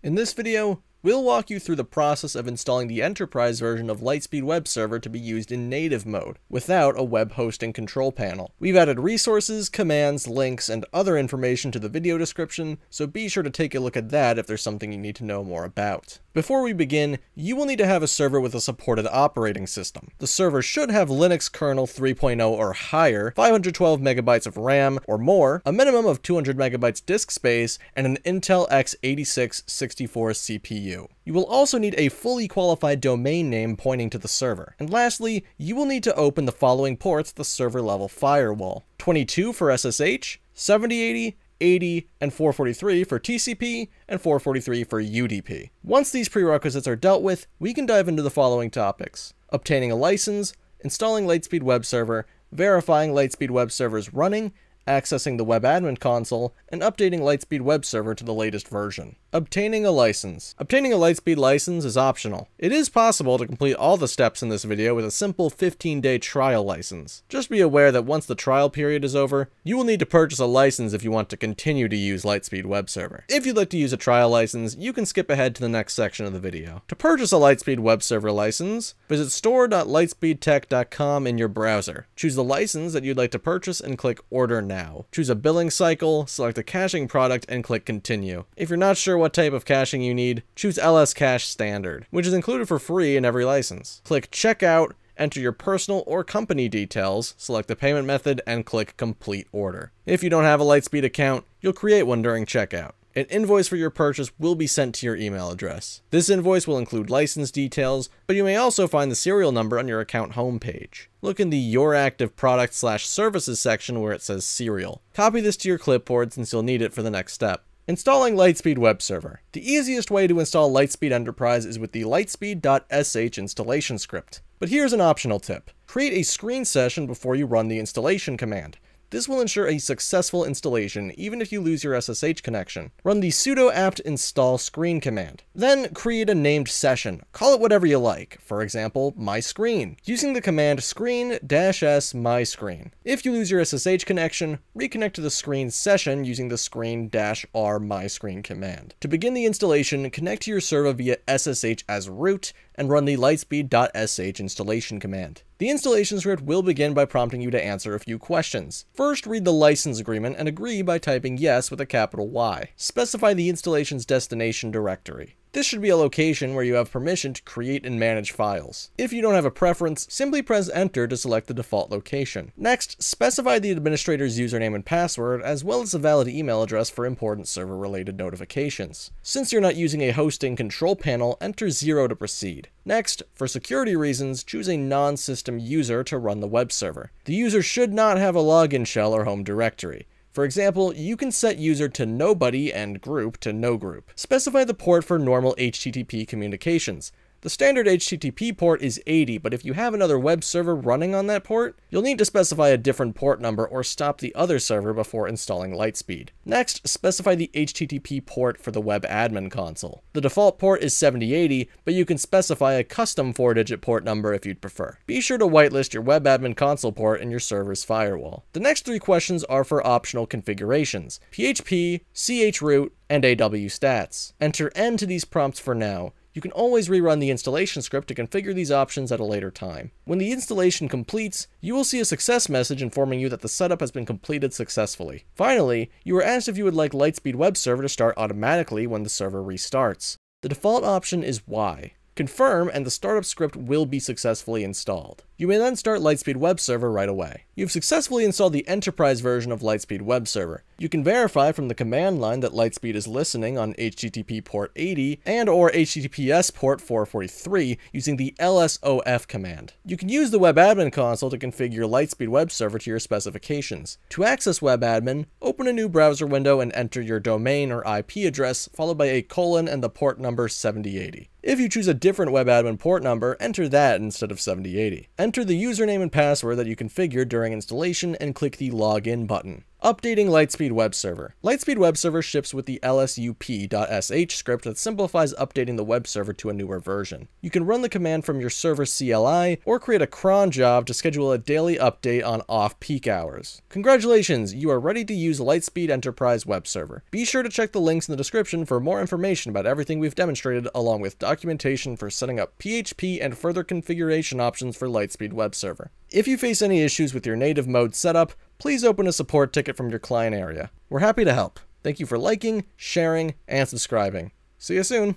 In this video, we'll walk you through the process of installing the enterprise version of LiteSpeed Web Server to be used in native mode, without a web hosting control panel. We've added resources, commands, links, and other information to the video description, so be sure to take a look at that if there's something you need to know more about. Before we begin, you will need to have a server with a supported operating system. The server should have Linux kernel 3.0 or higher, 512 megabytes of RAM or more, a minimum of 200 megabytes disk space, and an Intel x86-64 CPU. You will also need a fully qualified domain name pointing to the server. And lastly, you will need to open the following ports the server level firewall. 22 for SSH, 7080, 80, and 443 for TCP, and 443 for UDP. Once these prerequisites are dealt with, we can dive into the following topics. Obtaining a license, installing LiteSpeed Web Server, verifying LiteSpeed Web Server's running, accessing the web admin console, and updating LiteSpeed Web Server to the latest version. Obtaining a license. Obtaining a LiteSpeed license is optional. It is possible to complete all the steps in this video with a simple 15-day trial license. Just be aware that once the trial period is over, you will need to purchase a license if you want to continue to use LiteSpeed Web Server. If you'd like to use a trial license, you can skip ahead to the next section of the video. To purchase a LiteSpeed Web Server license, visit store.litespeedtech.com in your browser. Choose the license that you'd like to purchase and click Order Now. Choose a billing cycle, select a caching product, and click Continue. If you're not sure what type of caching you need, choose LS Cache Standard, which is included for free in every license. Click Checkout, enter your personal or company details, select the payment method, and click Complete Order. If you don't have a LiteSpeed account, you'll create one during checkout. An invoice for your purchase will be sent to your email address. This invoice will include license details, but you may also find the serial number on your account homepage. Look in the Your Active Product slash Services section where it says Serial. Copy this to your clipboard since you'll need it for the next step. Installing LiteSpeed Web Server. The easiest way to install LiteSpeed Enterprise is with the litespeed.sh installation script. But here's an optional tip. Create a screen session before you run the installation command. This will ensure a successful installation even if you lose your SSH connection. Run the sudo apt install screen command. Then create a named session. Call it whatever you like, for example, my screen, using the command screen-s my screen. If you lose your SSH connection, reconnect to the screen session using the screen-r my screen command. To begin the installation, connect to your server via SSH as root and run the litespeed.sh installation command. The installation script will begin by prompting you to answer a few questions. First, read the license agreement and agree by typing yes with a capital Y. Specify the installation's destination directory. This should be a location where you have permission to create and manage files. If you don't have a preference, simply press enter to select the default location. Next, specify the administrator's username and password, as well as a valid email address for important server-related notifications. Since you're not using a hosting control panel, enter 0 to proceed. Next, for security reasons, choose a non-system user to run the web server. The user should not have a login shell or home directory. For example, you can set user to nobody and group to no group. Specify the port for normal HTTP communications. The standard HTTP port is 80, but if you have another web server running on that port, you'll need to specify a different port number or stop the other server before installing LiteSpeed. Next, specify the HTTP port for the web admin console. The default port is 7080, but you can specify a custom 4-digit port number if you'd prefer. Be sure to whitelist your web admin console port in your server's firewall. The next three questions are for optional configurations, PHP, chroot, and AWStats. Enter N to these prompts for now. You can always rerun the installation script to configure these options at a later time. When the installation completes, you will see a success message informing you that the setup has been completed successfully. Finally, you are asked if you would like LiteSpeed Web Server to start automatically when the server restarts. The default option is Y. Confirm and the startup script will be successfully installed. You may then start LiteSpeed Web Server right away. You've successfully installed the enterprise version of LiteSpeed Web Server. You can verify from the command line that LiteSpeed is listening on HTTP port 80 and or HTTPS port 443 using the lsof command. You can use the web admin console to configure LiteSpeed Web Server to your specifications. To access web admin, open a new browser window and enter your domain or IP address followed by a colon and the port number 7080. If you choose a different web admin port number, enter that instead of 7080. Enter the username and password that you configured during installation and click the Login button. Updating LiteSpeed Web Server. LiteSpeed Web Server ships with the lsup.sh script that simplifies updating the web server to a newer version. You can run the command from your server CLI or create a cron job to schedule a daily update on off-peak hours. Congratulations, you are ready to use LiteSpeed Enterprise Web Server. Be sure to check the links in the description for more information about everything we've demonstrated along with documentation for setting up PHP and further configuration options for LiteSpeed Web Server. If you face any issues with your native mode setup, please open a support ticket from your client area. We're happy to help. Thank you for liking, sharing, and subscribing. See you soon.